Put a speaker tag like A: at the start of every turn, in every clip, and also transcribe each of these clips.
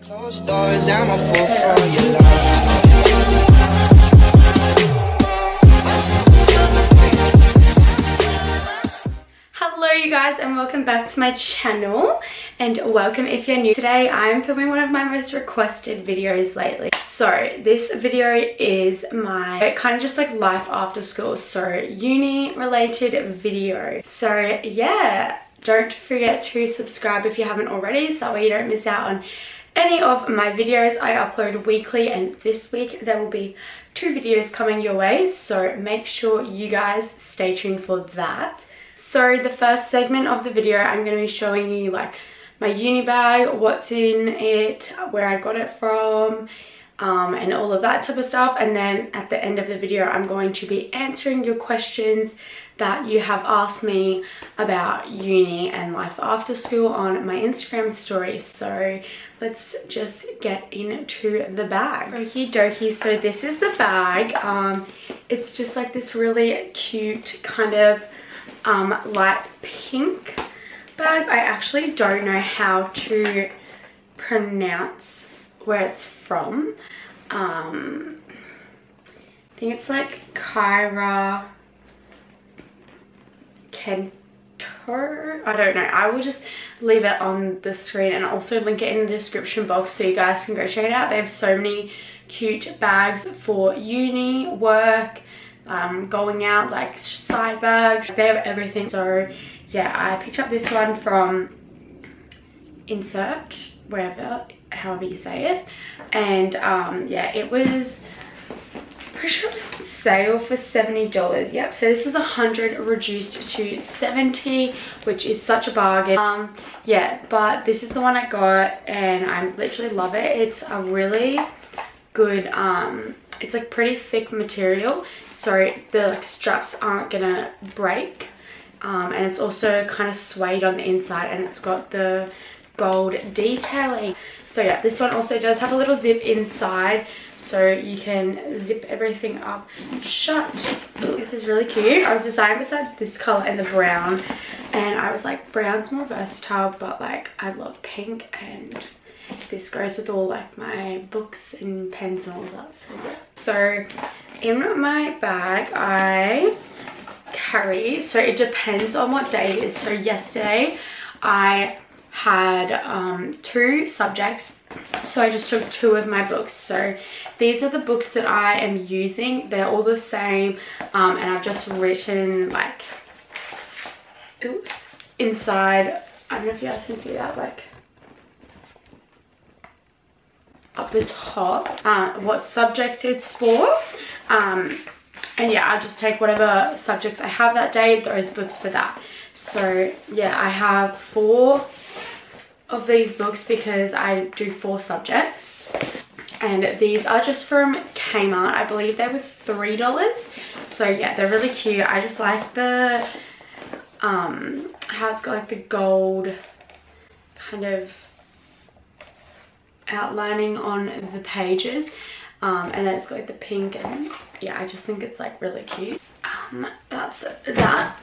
A: Closed doors, I'm a fool your.
B: Hello you guys and welcome back to my channel and welcome if you're new. Today I'm filming one of my most requested videos lately. So this video is my kind of just like life after school, so uni related video. So yeah, don't forget to subscribe if you haven't already so that way you don't miss out on any of my videos. I upload weekly and this week there will be two videos coming your way so make sure you guys stay tuned for that. So the first segment of the video, I'm going to be showing you like my uni bag, what's in it, where I got it from, um, and all of that type of stuff. And then at the end of the video, I'm going to be answering your questions that you have asked me about uni and life after school on my Instagram story. So let's just get into the bag. Okie dokie, so this is the bag. Um, it's just like this really cute kind of um, light pink bag. I actually don't know how to pronounce where it's from. Um, I think it's like Kyra I don't know. I will just leave it on the screen and also link it in the description box so you guys can go check it out. They have so many cute bags for uni, work, um, going out, like side bags. They have everything. So yeah, I picked up this one from Insert, wherever, however you say it. And um, yeah, it was pretty sure it was sale for $70. Yep, so this was 100 reduced to 70 which is such a bargain. Um, yeah, but this is the one I got and I literally love it. It's a really good, um, it's like pretty thick material so the like straps aren't gonna break. Um, and it's also kind of suede on the inside and it's got the gold detailing. So yeah, this one also does have a little zip inside so you can zip everything up shut. This is really cute. I was deciding besides this color and the brown and I was like brown's more versatile but like I love pink and this goes with all like my books and pens and all that so yeah. So in my bag I carry so it depends on what day it is. So yesterday I had um, two subjects so I just took two of my books. So these are the books that I am using. They're all the same um, and I've just written like oops inside. I don't know if you guys can see that like up the top. Uh, what subject it's for. Um, and yeah I'll just take whatever subjects I have that day those books for that. So yeah I have four of these books because I do four subjects. And these are just from Kmart. I believe they were three dollars. So yeah they're really cute. I just like the um how it's got like the gold kind of outlining on the pages. Um, and then it's got like the pink and yeah I just think it's like really cute. Um, that's that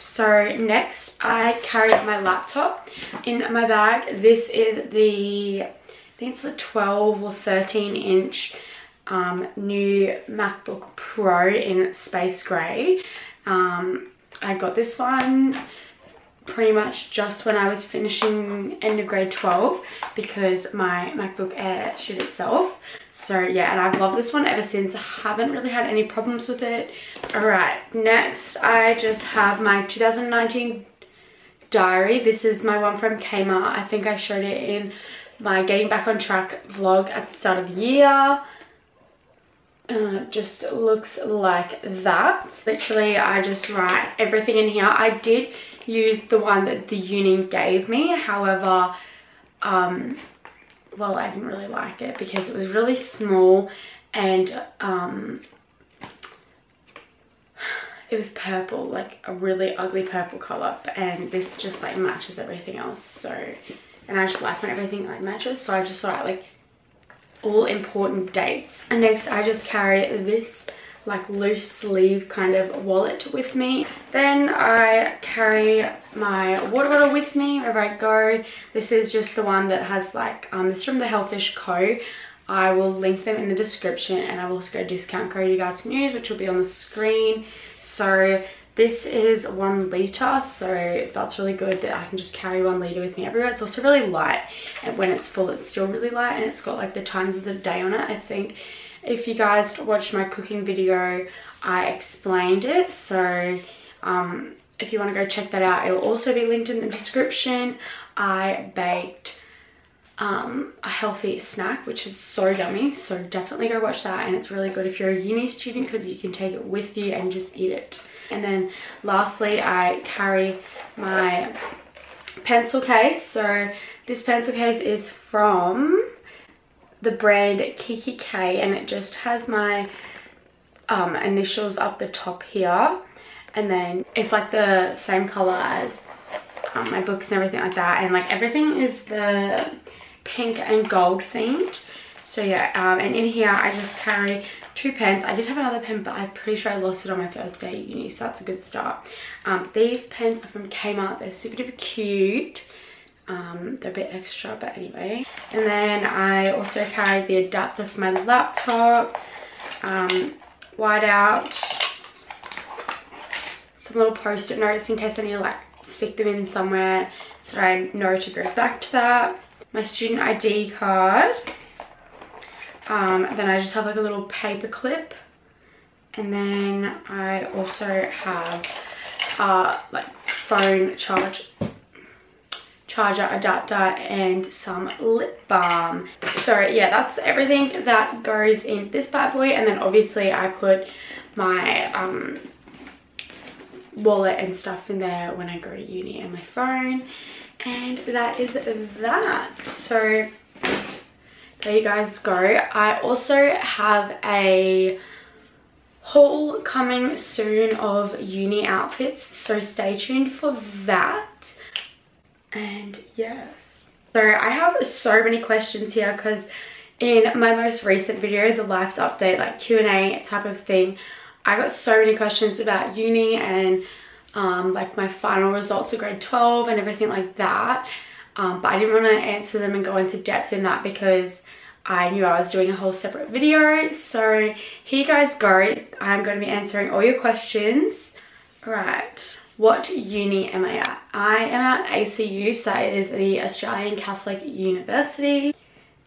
B: so next I carry my laptop in my bag this is the I think it's the 12 or 13 inch um, new MacBook Pro in space grey um, I got this one pretty much just when I was finishing end of grade 12 because my MacBook Air shit itself. So yeah, and I've loved this one ever since. I haven't really had any problems with it. Alright, next I just have my 2019 diary. This is my one from Kmart. I think I showed it in my Getting Back on Track vlog at the start of the year. Uh, just looks like that. Literally, I just write everything in here. I did use the one that the uni gave me. However, um, well, I didn't really like it because it was really small and um, it was purple, like a really ugly purple color. And this just like matches everything else. So, and I just like when everything like matches. So I just write like all important dates. And next I just carry this like loose sleeve kind of wallet with me. Then I carry my water bottle with me wherever I go. This is just the one that has like, um, this from the Healthish Co. I will link them in the description and I will also go discount code you guys can use which will be on the screen. So this is one litre, so that's really good that I can just carry one litre with me everywhere. It's also really light, and when it's full, it's still really light, and it's got like the times of the day on it. I think if you guys watched my cooking video, I explained it, so um, if you want to go check that out, it will also be linked in the description. I baked um, a healthy snack, which is so yummy. So definitely go watch that. And it's really good if you're a uni student because you can take it with you and just eat it. And then lastly, I carry my pencil case. So this pencil case is from the brand Kikki K and it just has my um, initials up the top here. And then it's like the same color as um, my books and everything like that. And like everything is the pink and gold themed. So yeah, um, and in here I just carry two pens. I did have another pen, but I'm pretty sure I lost it on my first day at uni, so that's a good start. Um, these pens are from Kmart. They're super duper cute. Um, they're a bit extra, but anyway. And then I also carry the adapter for my laptop, um, whiteout, some little post-it notes in case I need to like stick them in somewhere so I know to go back to that. My student ID card um, then I just have like a little paper clip. And then I also have uh, like phone charge charger adapter and some lip balm. So yeah that's everything that goes in this bad boy. And then obviously i put my um wallet and stuff in there when i go to uni and my phone. And that is that. So there you guys go. I also have a haul coming soon of uni outfits, so stay tuned for that. And yes. So I have so many questions here because in my most recent video, the life update, like Q&A type of thing, I got so many questions about uni and um, like my final results of grade 12 and everything like that. Um, but I didn't want to answer them and go into depth in that because I knew I was doing a whole separate video. So here you guys go. I'm going to be answering all your questions. Right. What uni am I at? I am at ACU, so it is the Australian Catholic University.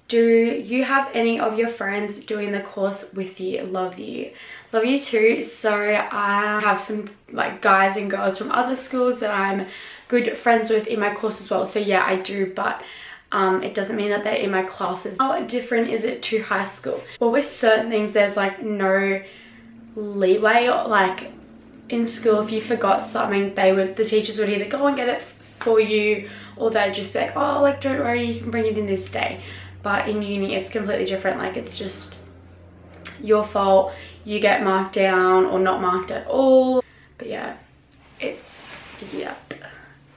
B: Do you have any of your friends doing the course with you? Love you. Love you too. So I have some like guys and girls from other schools that I'm good friends with in my course as well. So yeah, I do, but um, it doesn't mean that they're in my classes. How different is it to high school? Well, with certain things, there's like no leeway. Like in school, if you forgot something, they would the teachers would either go and get it for you, or they'd just be like, oh, like don't worry, you can bring it in this day. But in uni, it's completely different. Like it's just your fault. You get marked down or not marked at all. But yeah, it's yeah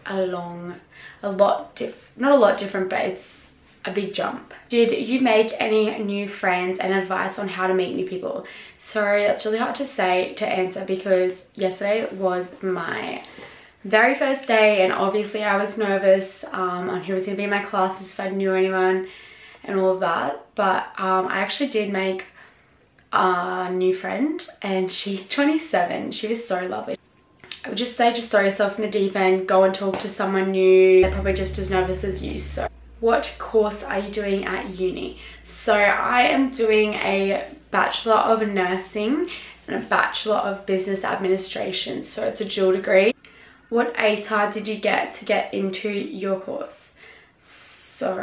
B: a long a lot diff not a lot different but it's a big jump did you make any new friends and advice on how to meet new people Sorry, that's really hard to say to answer because yesterday was my very first day and obviously I was nervous um, on who was going to be in my classes if I knew anyone and all of that but um, I actually did make a new friend and she's 27 she was so lovely I would just say just throw yourself in the deep end, go and talk to someone new. They're probably just as nervous as you. So what course are you doing at uni? So I am doing a Bachelor of Nursing and a Bachelor of Business Administration. So it's a dual degree. What ATAR did you get to get into your course? So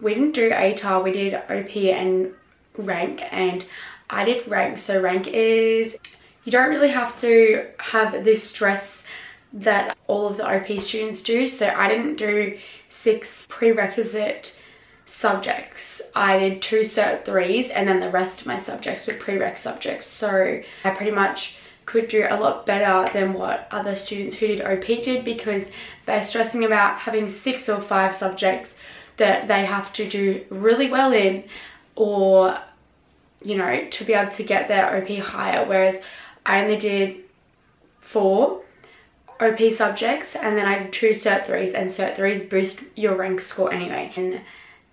B: we didn't do ATAR, we did OP and rank and I did rank. So rank is you don't really have to have this stress that all of the OP students do. So I didn't do six prerequisite subjects. I did two cert threes and then the rest of my subjects were prereq subjects. So I pretty much could do a lot better than what other students who did OP did because they're stressing about having six or five subjects that they have to do really well in or you know, to be able to get their OP higher. Whereas I only did four OP subjects and then I did two Cert 3s and Cert 3s boost your rank score anyway. And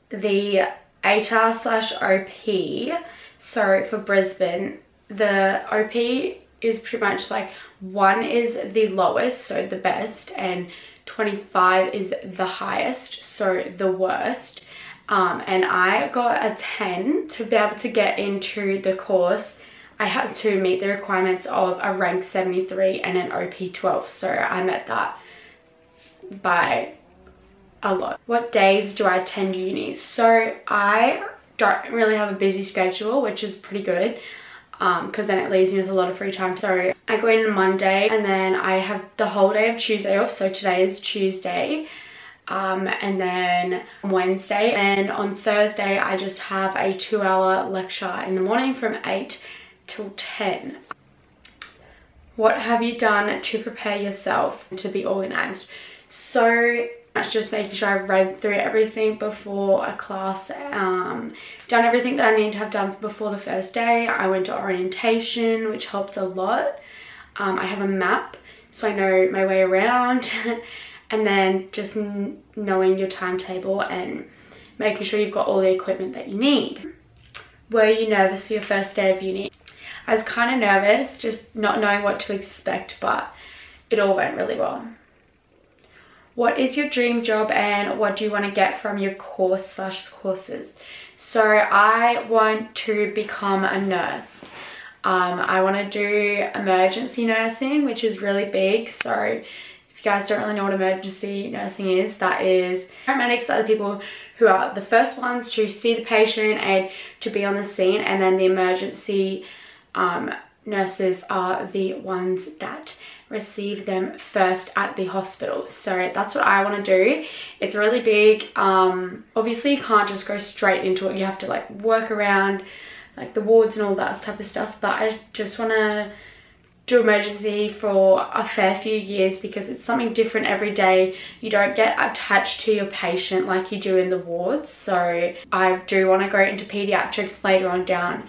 B: the ATAR slash OP, so for Brisbane, the OP is pretty much like one is the lowest, so the best, and 25 is the highest, so the worst. Um, and I got a 10 to be able to get into the course. I had to meet the requirements of a rank 73 and an OP 12, so I met that by a lot. What days do I attend uni? So I don't really have a busy schedule, which is pretty good because um, then it leaves me with a lot of free time. So I go in on Monday and then I have the whole day of Tuesday off. So today is Tuesday. Um, and then Wednesday and on Thursday I just have a two hour lecture in the morning from 8 till 10. What have you done to prepare yourself to be organized? So that's just making sure I've read through everything before a class, um, done everything that I need to have done before the first day. I went to orientation, which helped a lot. Um, I have a map, so I know my way around. and then just knowing your timetable and making sure you've got all the equipment that you need. Were you nervous for your first day of uni? I was kind of nervous, just not knowing what to expect, but it all went really well. What is your dream job and what do you want to get from your course slash courses? So i want to become a nurse. Um, i want to do emergency nursing which is really big. So if you guys don't really know what emergency nursing is that is paramedics are the people who are the first ones to see the patient and to be on the scene and then the emergency um, nurses are the ones that receive them first at the hospital. So that's what I want to do. It's really big. Um obviously you can't just go straight into it. You have to like work around like the wards and all that type of stuff but I just want to do emergency for a fair few years because it's something different every day. You don't get attached to your patient like you do in the wards. So I do want to go into pediatrics later on down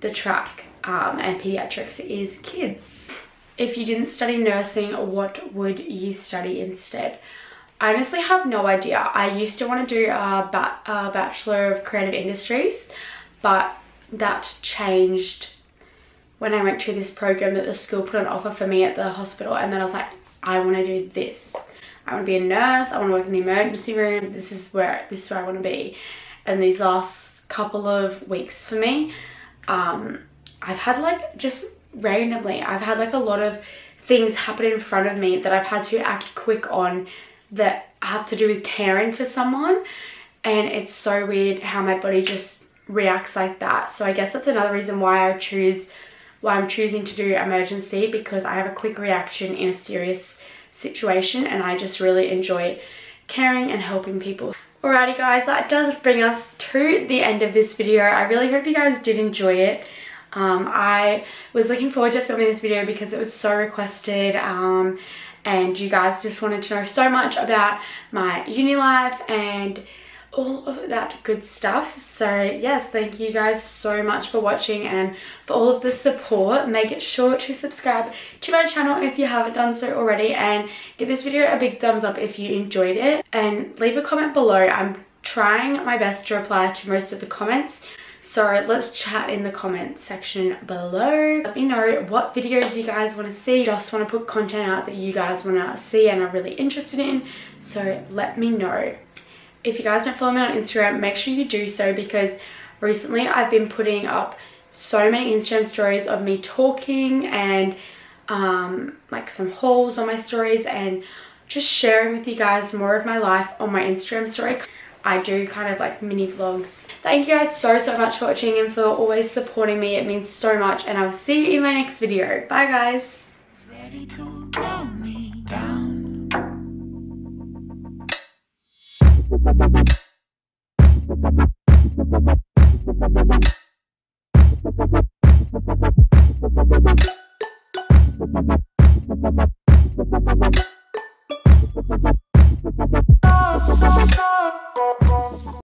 B: the track um, and pediatrics is kids. If you didn't study nursing, what would you study instead? I honestly have no idea. I used to want to do a, ba a Bachelor of Creative Industries, but that changed when I went to this program that the school put on offer for me at the hospital and then I was like, I want to do this. I want to be a nurse, I want to work in the emergency room, this is where this is where I want to be. And these last couple of weeks for me, um, I've had like just randomly, I've had like a lot of things happen in front of me that I've had to act quick on that have to do with caring for someone. And it's so weird how my body just reacts like that. So I guess that's another reason why I choose, why I'm choosing to do emergency because I have a quick reaction in a serious situation and I just really enjoy caring and helping people. Alrighty guys, that does bring us to the end of this video. I really hope you guys did enjoy it. Um, I was looking forward to filming this video because it was so requested um, and you guys just wanted to know so much about my uni life and all of that good stuff. So yes thank you guys so much for watching and for all of the support. Make sure to subscribe to my channel if you haven't done so already and give this video a big thumbs up if you enjoyed it. And leave a comment below. I'm trying my best to reply to most of the comments so let's chat in the comment section below. Let me know what videos you guys want to see. Just want to put content out that you guys want to see and are really interested in. So let me know. If you guys don't follow me on Instagram, make sure you do so because recently I've been putting up so many Instagram stories of me talking and um, like some hauls on my stories and just sharing with you guys more of my life on my Instagram story. I do kind of like mini vlogs. Thank you guys so, so much for watching and for always supporting me. It means so much and I'll see you in my next video. Bye guys.